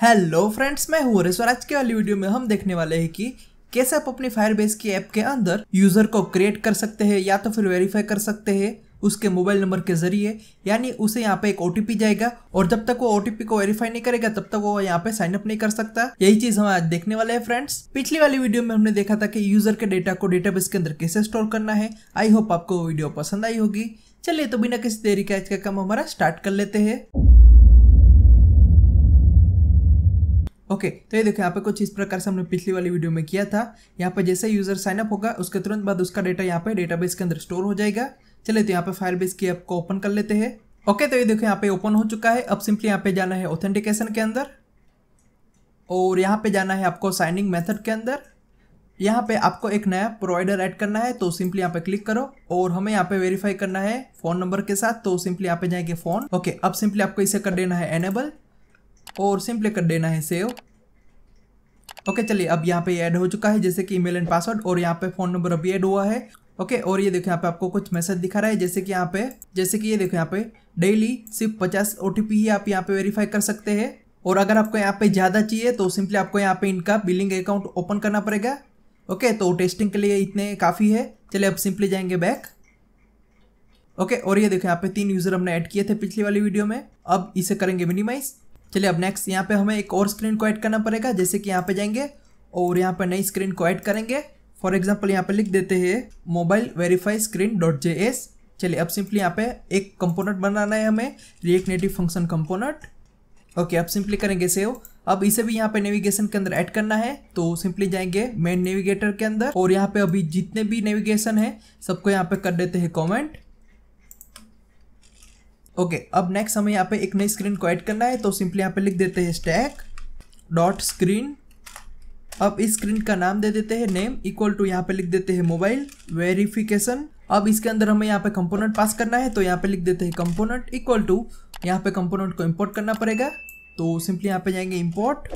Hello friends मैं हूँ हरेश्वर आज के वाली वीडियो में हम देखने वाले हैं कि कैसे आप अपनी फायरबेस की ऐप के अंदर यूज़र को क्रिएट कर सकते हैं या तो फिर वेरीफाई कर सकते हैं उसके मोबाइल नंबर के ज़रिए। यानी उसे यहाँ पे एक ओटीपी जाएगा और जब तक वो ओटीपी को वेरीफाई नहीं करेगा, तब तक वो यहाँ पे साइन अप नहीं कर सकता। यही चीज़ हम आज देखने वाले हैं फ्रेंड्स पिछली वाली वीडियो में हमने देखा था कि यूज़र के डेटा को डेटाबेस के अंदर कैसे स्टोर करना है। आई होप आपको वीडियो पसंद आई होगी। चलिए तो बिना किसी देरी के आज का काम हमारा स्टार्ट कर लेते हैं। ओके okay, तो ये देखो यहाँ पे कुछ इस प्रकार से हमने पिछली वाली वीडियो में किया था यहाँ पे जैसे यूज़र साइन अप होगा उसके तुरंत बाद उसका डेटा यहाँ पे डेटाबेस के अंदर स्टोर हो जाएगा चले तो यहाँ पे फायरबेस की ऐप को ओपन कर लेते हैं ओके okay, तो ये देखो यहाँ पे ओपन हो चुका है अब सिंपली यहाँ पे जाना है ऑथेंटिकेशन के अंदर और यहाँ पे जाना है आपको साइनिंग मेथड के अंदर यहाँ पे आपको एक नया प्रोवाइडर ऐड करना है तो सिंपली यहाँ पे क्लिक करो और हमें यहाँ पे वेरीफाई करना है फ़ोन नंबर के साथ तो सिंपली यहाँ पे जाएँगे फ़ोन ओके अब सिंपली आपको इसे कर देना है एनेबल और सिंपली कर देना है सेव। ओके, चलिए, अब यहाँ पे ऐड हो चुका है, जैसे कि ईमेल एंड पासवर्ड और यहाँ पे फ़ोन नंबर अभी ऐड हुआ है। ओके, और ये देखो, यहाँ पे आपको कुछ मैसेज दिखा रहा है, जैसे कि यहाँ पे, जैसे कि ये देखो, यहाँ पे डेली सिर्फ़ पचास ओ ही आप यहाँ पे वेरीफाई कर सकते हैं। और अगर आपको यहाँ पे ज़्यादा चाहिए तो सिंपली आपको यहाँ पे इनका बिलिंग अकाउंट ओपन करना पड़ेगा। ओके तो टेस्टिंग के लिए इतने काफ़ी है। चलिए, अब सिंपली जाएँगे बैक ओके, और ये देखो, यहाँ पे तीन यूज़र हमने ऐड किए थे पिछली वाली वीडियो में। अब इसे करेंगे मिनिमाइज चलिए अब नेक्स्ट यहाँ पे हमें एक और स्क्रीन को ऐड करना पड़ेगा, जैसे कि यहाँ पे जाएँगे और यहाँ पे नई स्क्रीन को ऐड करेंगे। फॉर एग्ज़ाम्पल यहाँ पे लिख देते हैं mobile verify screen dot J S चलिए अब सिंपली यहाँ पे एक कंपोनेंट बनाना है हमें React Native function component okay अब सिंपली करेंगे सेव अब इसे भी यहाँ पे नेविगेशन के अंदर ऐड करना है तो सिंपली जाएँगे मेन नेविगेटर के अंदर। और यहाँ पे अभी जितने भी नेविगेशन है, सबको यहाँ पे कर देते हैं कमेंट ओके अब नेक्स्ट हमें यहाँ पे एक नई स्क्रीन को ऐड करना है तो सिंपली यहाँ पे लिख देते हैं स्टैक डॉट स्क्रीन अब इस स्क्रीन का नाम दे देते हैं नेम इक्वल टू यहाँ पे लिख देते हैं मोबाइल वेरिफिकेशन अब इसके अंदर हमें यहाँ पे कंपोनेंट पास करना है तो यहाँ पे लिख देते हैं कंपोनेंट इक्वल टू यहाँ पे कंपोनेंट को इंपोर्ट करना पड़ेगा तो सिंपली यहाँ पे जाएँगे इंपोर्ट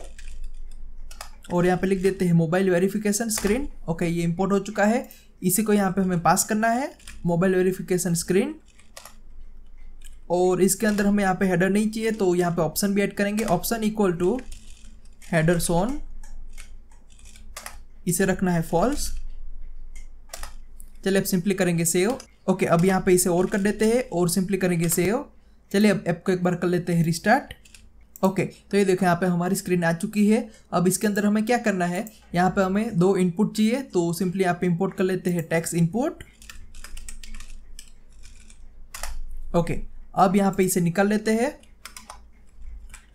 और यहाँ पे लिख देते हैं मोबाइल वेरिफिकेशन स्क्रीन ओके ये इंपोर्ट हो चुका है, इसी को यहाँ पे हमें पास करना है मोबाइल वेरिफिकेशन स्क्रीन और इसके अंदर हमें यहाँ पे हेडर नहीं चाहिए तो यहाँ पे ऑप्शन भी ऐड करेंगे। Option equal to header shown इसे रखना है फॉल्स चलिए अब सिंपली करेंगे सेव ओके अब यहाँ पे इसे और कर देते हैं और सिंपली करेंगे सेव चलिए अब ऐप को एक बार कर लेते हैं रिस्टार्ट ओके तो ये देखो यहाँ पे हमारी स्क्रीन आ चुकी है। अब इसके अंदर हमें क्या करना है? यहाँ पे हमें दो इनपुट चाहिए तो सिंपली यहाँ पे इंपोर्ट कर लेते हैं टैक्स इनपुट ओके अब यहाँ पे इसे निकाल लेते हैं।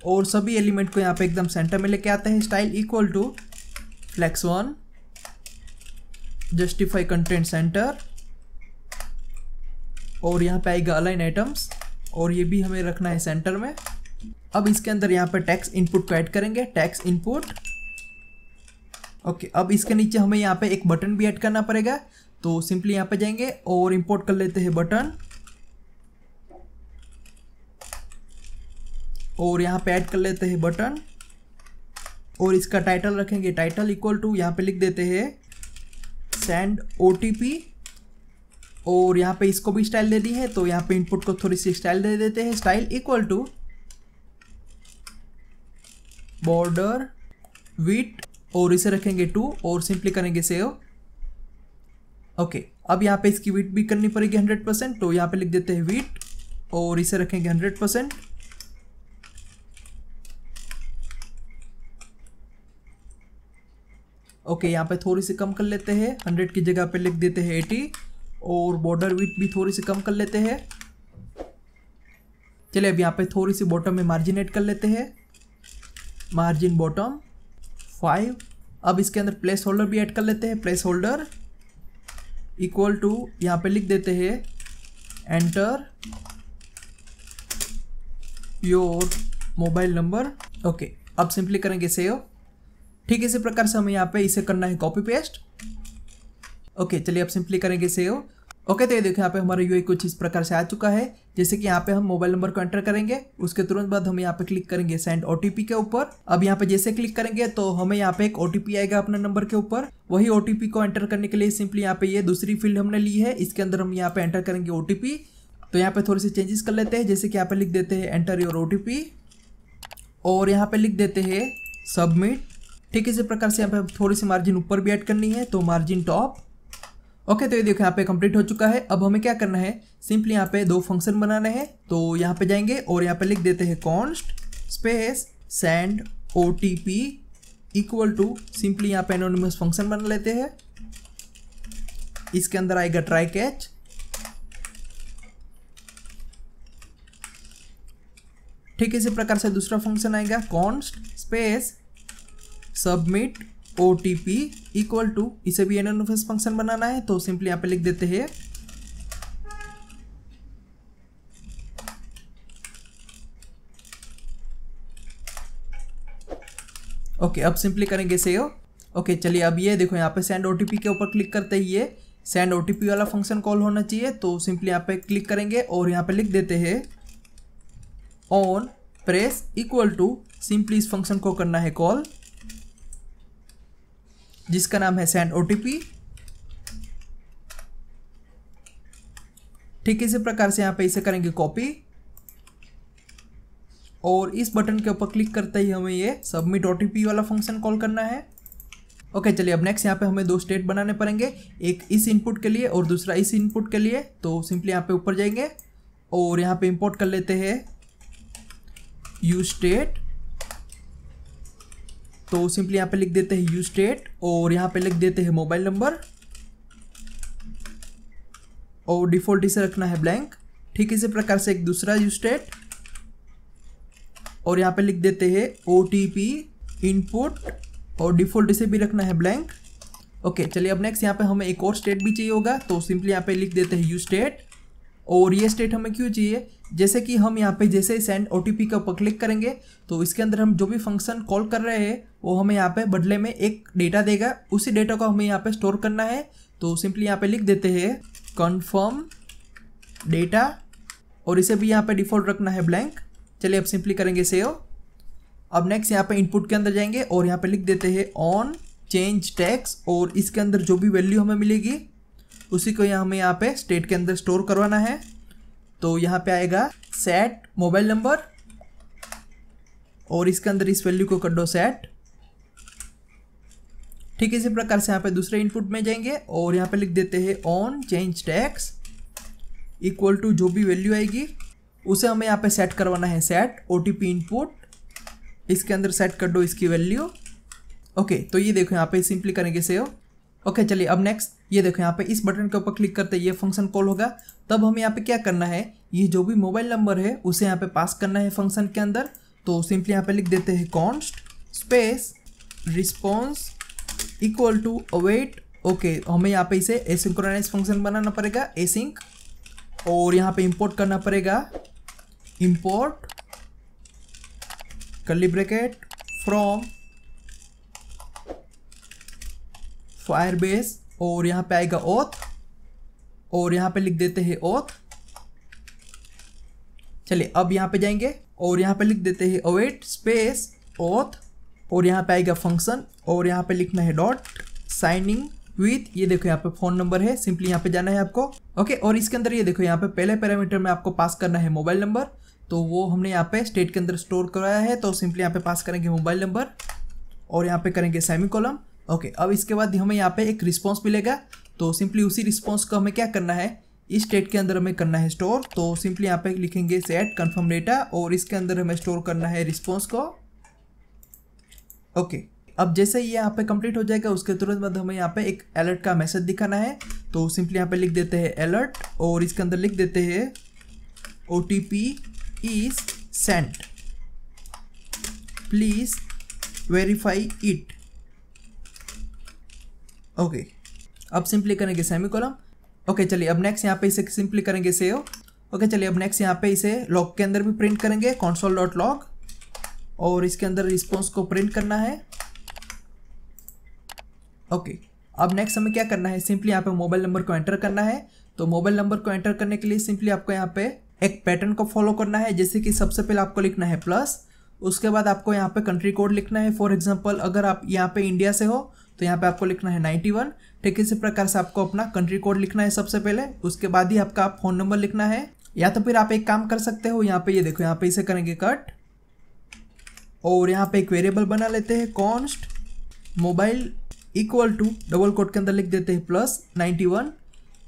और सभी एलिमेंट को यहाँ पे एकदम सेंटर में लेके आते हैं। Style equal to flex one justify content center और यहाँ पे आएगा अलाइन आइटम्स और ये भी हमें रखना है सेंटर में। अब इसके अंदर यहाँ पे टैक्स इनपुट को ऐड करेंगे। टैक्स इनपुट ओके अब इसके नीचे हमें यहाँ पे एक बटन भी ऐड करना पड़ेगा। तो सिंपली यहाँ पे जाएँगे और इंपोर्ट कर लेते हैं बटन और यहाँ पे ऐड कर लेते हैं बटन और इसका टाइटल रखेंगे. टाइटल इक्वल टू यहाँ पे लिख देते हैं सेंड ओटीपी और यहाँ पे इसको भी स्टाइल दे दी है तो यहाँ पे इनपुट को थोड़ी सी स्टाइल दे देते हैं. Style equal to border width और इसे रखेंगे टू और सिंपली करेंगे सेव ओके अब यहाँ पे इसकी विट भी करनी पड़ेगी हंड्रेड परसेंट तो यहाँ पे लिख देते हैं विट और इसे रखेंगे हंड्रेड परसेंट ओके यहाँ पे थोड़ी सी कम कर लेते हैं। हंड्रेड की जगह पे लिख देते हैं एटी और बॉर्डर विथ भी थोड़ी सी कम कर लेते हैं। चलिए, अब यहाँ पे थोड़ी सी बॉटम में मार्जिन एड कर लेते हैं। मार्जिन बॉटम फाइव अब इसके अंदर प्लेस होल्डर भी ऐड कर लेते हैं। प्लेस होल्डर इक्वल टू यहाँ पे लिख देते हैं। Enter your mobile number okay अब सिंपली करेंगे सेव ठीक इसी प्रकार से हमें यहाँ पे इसे करना है कॉपी पेस्ट ओके चलिए अब सिंपली करेंगे सेव ओके तो ये देखो यहाँ पे हमारा यू कुछ इस प्रकार से आ चुका है जैसे कि यहाँ पे हम मोबाइल नंबर को एंटर करेंगे उसके तुरंत बाद हम यहाँ पे क्लिक करेंगे सेंड ओटीपी के ऊपर अब यहाँ पे जैसे क्लिक करेंगे तो हमें यहाँ पे एक ओटीपी आएगा अपने नंबर के ऊपर वही ओटीपी को एंटर करने के लिए सिंपली यहाँ पे ये दूसरी फ़ील्ड हमने ली है इसके अंदर हम यहाँ पे एंटर करेंगे ओटीपी तो यहाँ पे थोड़ी सी चेंजेस कर लेते हैं जैसे कि यहाँ पे लिख देते हैं एंटर योर ओटीपी और यहाँ पे लिख देते हैं सबमिट ठीक इसी प्रकार से यहाँ पे थोड़ी सी मार्जिन ऊपर भी ऐड करनी है तो मार्जिन टॉप ओके तो ये देखो, यहाँ पे कंप्लीट हो चुका है। अब हमें क्या करना है? सिंपली यहाँ पे दो फ़ंक्शन बनाने हैं तो यहाँ पे जाएँगे और यहाँ पे लिख देते हैं const space send O T P equal to simply यहाँ पे एनोनिमस फ़ंक्शन बना लेते हैं। इसके अंदर आएगा ट्राई कैच ठीक इसी प्रकार से दूसरा फ़ंक्शन आएगा const space submit O T P equal to इसे भी एनोनिमस फ़ंक्शन बनाना है तो सिंपली यहाँ पे लिख देते हैं। ओके अब सिंपली करेंगे सेव ओके चलिए अब ये देखो, यहाँ पे सेंड ओटीपी के ऊपर क्लिक करते ही ये। सेंड ओटीपी वाला फ़ंक्शन कॉल होना चाहिए तो सिंपली यहाँ पे क्लिक करेंगे और यहाँ पे लिख देते हैं। On press equal to simply इस फ़ंक्शन को करना है कॉल जिसका नाम है सेंड ओटीपी ठीक, इसी प्रकार से यहाँ पे इसे करेंगे कॉपी और इस बटन के ऊपर क्लिक करते ही हमें ये सबमिट ओटीपी वाला फ़ंक्शन कॉल करना है. ओके चलिए अब नेक्स्ट यहाँ पे हमें दो स्टेट बनाने पड़ेंगे. एक इस इनपुट के लिए और दूसरा इस इनपुट के लिए. तो सिंपली यहाँ पे ऊपर जाएँगे. और यहाँ पे इंपोर्ट कर लेते हैं. यू स्टेट तो सिंपली यहाँ पे लिख देते हैं यू स्टेट और यहाँ पे लिख देते हैं मोबाइल नंबर और डिफ़ॉल्ट इसे रखना है ब्लैंक। ठीक इसी प्रकार से एक दूसरा यू स्टेट और यहाँ पे लिख देते हैं ओ टी पी इनपुट और डिफ़ॉल्ट इसे भी रखना है ब्लैंक। ओके, चलिए अब नेक्स्ट यहाँ पे हमें एक और स्टेट भी चाहिए होगा तो सिंपली यहाँ पे लिख देते हैं यू स्टेट और ये स्टेट हमें क्यों चाहिए? जैसे कि हम यहाँ पे जैसे ही सेंड ओ टी पी के ऊपर क्लिक करेंगे तो इसके अंदर हम जो भी फ़ंक्शन कॉल कर रहे हैं वो हमें यहाँ पे बदले में एक डेटा देगा। उसी डेटा को हमें यहाँ पे स्टोर करना है। तो सिंपली यहाँ पे लिख देते हैं कन्फर्म डेटा और इसे भी यहाँ पे डिफ़ॉल्ट रखना है ब्लैंक चलिए अब सिंपली करेंगे सेव अब नेक्स्ट यहाँ पे इनपुट के अंदर जाएँगे, और यहाँ पे लिख देते हैं ऑन चेंज टैक्स और इसके अंदर जो भी वैल्यू हमें मिलेगी, उसी को यहाँ हमें यहाँ पे स्टेट के अंदर स्टोर करवाना है। तो यहाँ पे आएगा सेट मोबाइल नंबर और इसके अंदर इस वैल्यू को कर दो सेट ठीक इसी प्रकार से यहाँ पे दूसरे इनपुट में जाएँगे और यहाँ पे लिख देते हैं on change text equal to जो भी वैल्यू आएगी, उसे हमें यहाँ पे सेट करवाना है सेट ओटीपी इनपुट इसके अंदर सेट कर दो इसकी वैल्यू ओके तो ये देखो यहाँ पे सिंपली करेंगे सेव ओके चलिए अब नेक्स्ट ये देखो यहाँ पे इस बटन के ऊपर क्लिक करते ये फ़ंक्शन कॉल होगा। तब हमें यहाँ पे क्या करना है, ये जो भी मोबाइल नंबर है, उसे यहाँ पे पास करना है फ़ंक्शन के अंदर। तो सिंपली यहाँ पे लिख देते हैं const space response equal to await okay हमें यहाँ पे इसे एसिंक्रोनाइज फ़ंक्शन बनाना पड़ेगा एसिंक और यहाँ पे इंपोर्ट करना पड़ेगा import curly bracket from Firebase और यहाँ पे आएगा ओथ और यहाँ पे लिख देते हैं ओथ चलिए, अब यहाँ पे जाएँगे, और यहाँ पे लिख देते हैं अवेट स्पेस ओथ और यहाँ पे आएगा फ़ंक्शन और यहाँ पे लिखना है डॉट साइनिंग विथ ये देखो यहाँ पे फ़ोन नंबर है सिंपली यहाँ पे जाना है आपको ओके और इसके अंदर ये देखो यहाँ पे पहले पैरामीटर में आपको पास करना है मोबाइल नंबर तो वो हमने यहाँ पे स्टेट के अंदर स्टोर करवाया है तो सिंपली यहाँ पे पास करेंगे मोबाइल नंबर और यहाँ पे करेंगे सेमी कॉलम ओके अब इसके बाद हमें यहाँ पे एक रिस्पॉन्स मिलेगा तो सिंपली उसी रिस्पॉन्स को हमें क्या करना है इस स्टेट के अंदर हमें करना है स्टोर तो सिंपली यहाँ पे लिखेंगे सेट कन्फर्म डेटा और इसके अंदर हमें स्टोर करना है रिस्पॉन्स को ओके। अब जैसे ही यहाँ पे कंप्लीट हो जाएगा, उसके तुरंत बाद हमें यहाँ पे एक अलर्ट का मैसेज दिखाना है। तो सिंपली यहाँ पे लिख देते हैं अलर्ट और इसके अंदर लिख देते हैं O T P is sent please verify it okay अब सिंपली करेंगे सेमी कॉलम ओके चलिए अब नेक्स्ट यहाँ पे इसे सिंपली करेंगे सेव ओके चलिए अब नेक्स्ट यहाँ पे इसे लॉग के अंदर भी प्रिंट करेंगे कॉन्सोल डॉट लॉग और इसके अंदर रिस्पॉन्स को प्रिंट करना है। ओके अब नेक्स्ट हमें क्या करना है? सिंपली यहाँ पे मोबाइल नंबर को एंटर करना है। तो मोबाइल नंबर को एंटर करने के लिए सिंपली आपको यहाँ पे एक पैटर्न को फॉलो करना है, जैसे कि सबसे पहले आपको लिखना है प्लस उसके बाद आपको यहाँ पे कंट्री कोड लिखना है। फॉर एग्जांपल अगर आप यहाँ पे इंडिया से हो तो यहाँ पे आपको लिखना है नाइन्टी वन ठीक इसी प्रकार से आपको अपना कंट्री कोड लिखना है सबसे पहले। उसके बाद ही आपका फ़ोन नंबर लिखना है। या तो फिर आप एक काम कर सकते हो, यहाँ पे ये यह देखो, यहाँ पे इसे करेंगे कट और यहाँ पे एक वेरिएबल बना लेते हैं const mobile equal to double quote के अंदर लिख देते हैं प्लस नाइन्टी वन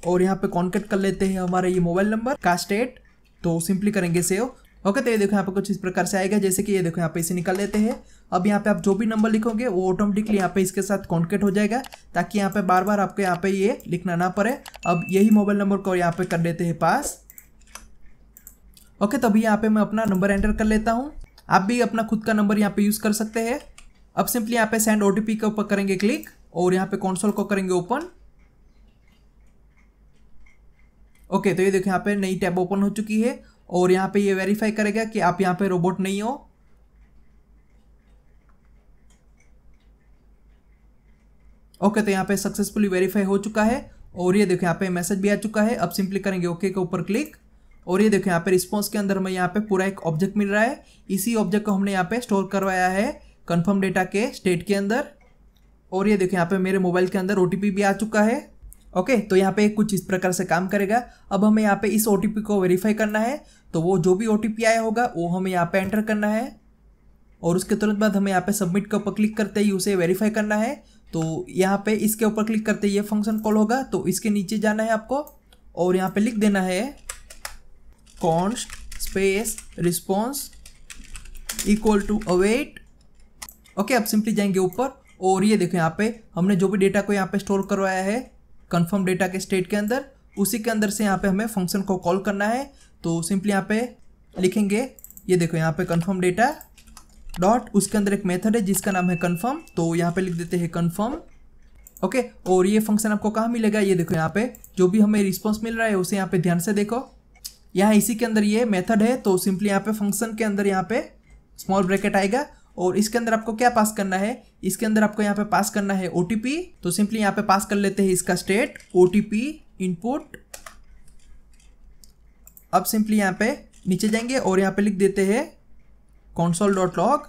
और यहाँ पे कॉन्टेक्ट कर लेते हैं हमारा ये मोबाइल नंबर का स्टेट तो सिंपली करेंगे सेव ओके तो ये देखो यहाँ पे कुछ इस प्रकार से आएगा जैसे कि ये देखो यहाँ पे इसे निकाल लेते हैं अब यहाँ पे आप जो भी नंबर लिखोगे वो ऑटोमेटिकली यहाँ पे इसके साथ कॉन्टेक्ट हो जाएगा ताकि यहाँ पे बार बार आपको यहाँ पे ये लिखना ना पड़े अब यही मोबाइल नंबर को यहाँ पे कर लेते हैं पास ओके तभी यहाँ पे मैं अपना नंबर एंटर कर लेता हूँ आप भी अपना खुद का नंबर यहाँ पे यूज़ कर सकते हैं। अब सिंपली यहाँ पे सेंड ओटीपी के ऊपर करेंगे क्लिक और यहाँ पे कॉन्सोल को करेंगे ओपन ओके तो ये देखो यहाँ पे नई टैब ओपन हो चुकी है और यहाँ पे ये वेरीफाई करेगा कि आप यहाँ पे रोबोट नहीं हो। ओके तो यहाँ पे सक्सेसफुली वेरीफाई हो चुका है और ये देखो यहाँ पे मैसेज भी आ चुका है। अब सिंपली करेंगे ओके के ऊपर क्लिक और ये देखो यहाँ पे रिस्पॉन्स के अंदर हमें यहाँ पे पूरा एक ऑब्जेक्ट मिल रहा है इसी ऑब्जेक्ट को हमने यहाँ पे स्टोर करवाया है कन्फर्म डेटा के स्टेट के अंदर और ये देखो यहाँ पे मेरे मोबाइल के अंदर ओटीपी भी आ चुका है ओके तो यहाँ पे कुछ इस प्रकार से काम करेगा अब हमें यहाँ पे इस ओटीपी को वेरीफाई करना है तो वो जो भी ओटीपी आया होगा वो हमें यहाँ पे एंटर करना है और उसके तुरंत बाद हमें यहाँ पे सबमिट के ऊपर क्लिक करते ही उसे वेरीफाई करना है तो यहाँ पे इसके ऊपर क्लिक करते ही ये फ़ंक्शन कॉल होगा तो इसके नीचे जाना है आपको और यहाँ पे लिख देना है const space response equal to await okay अब सिंपली जाएँगे ऊपर और ये देखो यहाँ पे हमने जो भी डेटा को यहाँ पे स्टोर करवाया है कंफर्म डेटा के स्टेट के अंदर, उसी के अंदर से यहाँ पे हमें फ़ंक्शन को कॉल करना है। तो सिंपली यहाँ पे लिखेंगे, ये देखो यहाँ पे कंफर्म डेटा डॉट उसके अंदर एक मेथड है जिसका नाम है कन्फर्म तो यहाँ पे लिख देते हैं कन्फर्म ओके और ये फ़ंक्शन आपको कहाँ मिलेगा? ये देखो यहाँ पे, जो भी हमें रिस्पॉन्स मिल रहा है उसे यहाँ पे ध्यान से देखो। यहाँ इसी के अंदर ये मेथड है तो सिंपली यहाँ पे फ़ंक्शन के अंदर यहाँ पे स्मॉल ब्रैकेट आएगा। और इसके अंदर आपको क्या पास करना है? इसके अंदर आपको यहाँ पे पास करना है ओटीपी तो सिंपली यहाँ पे पास कर लेते हैं इसका स्टेट ओटीपी इनपुट अब सिंपली यहाँ पे नीचे जाएँगे और यहाँ पे लिख देते हैं कॉन्सोल डॉट लॉग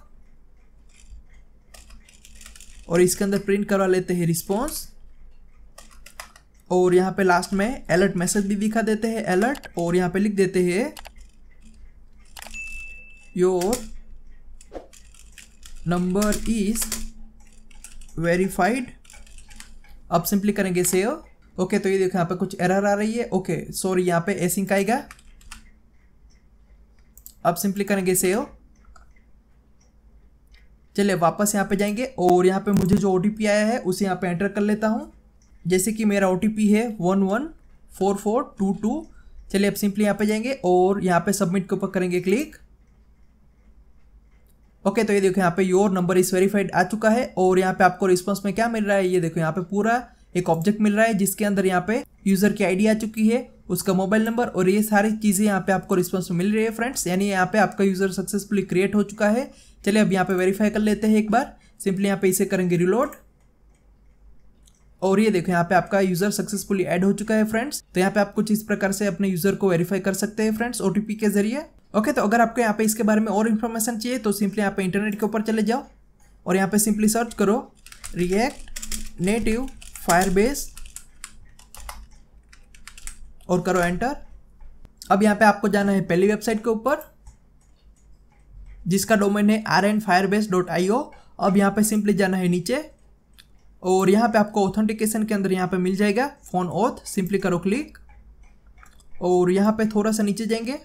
और इसके अंदर प्रिंट करवा लेते हैं रिस्पॉन्स और यहाँ पे लास्ट में अलर्ट मैसेज भी दिखा देते हैं अलर्ट और यहाँ पे लिख देते हैं योर नंबर इज़ वेरीफाइड अब सिंपली करेंगे सेव ओके तो ये देखो यहाँ पे कुछ एरर आ रही है. ओके सॉरी यहाँ पे एसिंक आएगा. अब सिंपली करेंगे सेव चलिए वापस यहाँ पे जाएँगे और यहाँ पे मुझे जो ओ आया है, उसे यहाँ पे एंटर कर लेता हूँ. जैसे कि मेरा ओटीपी है one one four four two two चलिए अब सिंपली यहाँ पे जाएँगे और यहाँ पे सबमिट के ऊपर करेंगे क्लिक ओके तो ये देखो यहाँ पे योर नंबर इज़ वेरीफाइड आ चुका है और यहाँ पे आपको रिस्पॉन्स में क्या मिल रहा है ये देखो यहाँ पे पूरा एक ऑब्जेक्ट मिल रहा है जिसके अंदर यहाँ पे यूज़र की आईडी आ चुकी है उसका मोबाइल नंबर और ये सारी चीज़ें यहाँ पे आपको रिस्पॉन्स मिल रही है फ्रेंड्स यानी यहाँ पे आपका यूज़र सक्सेसफुली क्रिएट हो चुका है चलिए अब यहाँ पे वेरीफाई कर लेते हैं एक बार सिंपली यहाँ पे इसे करेंगे रिलोड और ये देखो, यहाँ पे आपका यूज़र सक्सेसफुली ऐड हो चुका है फ्रेंड्स तो यहाँ पे आप कुछ इस प्रकार से अपने यूज़र को वेरीफाई कर सकते हैं फ्रेंड्स ओटीपी के ज़रिए. ओके तो अगर आपको यहाँ पे इसके बारे में और इन्फॉर्मेशन चाहिए तो सिंपली यहाँ पे इंटरनेट के ऊपर चले जाओ और यहाँ पे सिंपली सर्च करो रिएक्ट नेटिव फायरबेस और करो एंटर अब यहाँ पे आपको जाना है पहली वेबसाइट के ऊपर, जिसका डोमेन है R N Firebase dot I O अब यहाँ पे सिंपली जाना है नीचे. और यहाँ पे आपको ऑथेंटिकेशन के अंदर यहाँ पे मिल जाएगा फ़ोन ऑथ सिंपली करो क्लिक और यहाँ पे थोड़ा सा नीचे जाएँगे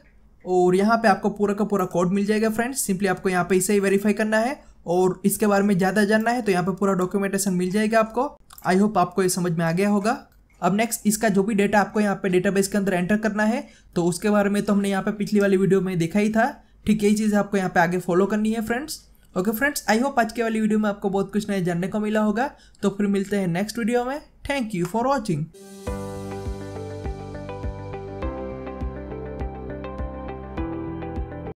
और यहाँ पे आपको पूरा का पूरा कोड मिल जाएगा फ्रेंड्स सिंपली आपको यहाँ पे इसे ही वेरीफाई करना है और इसके बारे में ज़्यादा जानना है तो यहाँ पे पूरा डॉक्यूमेंटेशन मिल जाएगा आपको। आई होप आपको ये समझ में आ गया होगा। अब नेक्स्ट इसका जो भी डेटा आपको यहाँ पे डेटाबेस के अंदर एंटर करना है तो उसके बारे में तो हमने यहाँ पे पिछली वाली वीडियो में देखा ही था। ठीक यही चीज़ आपको यहाँ पे आगे फॉलो करनी है friends okay friends I hope आज के वाली वीडियो में आपको बहुत कुछ नया जानने को मिला होगा। तो फिर मिलते हैं नेक्स्ट वीडियो में। Thank you for watching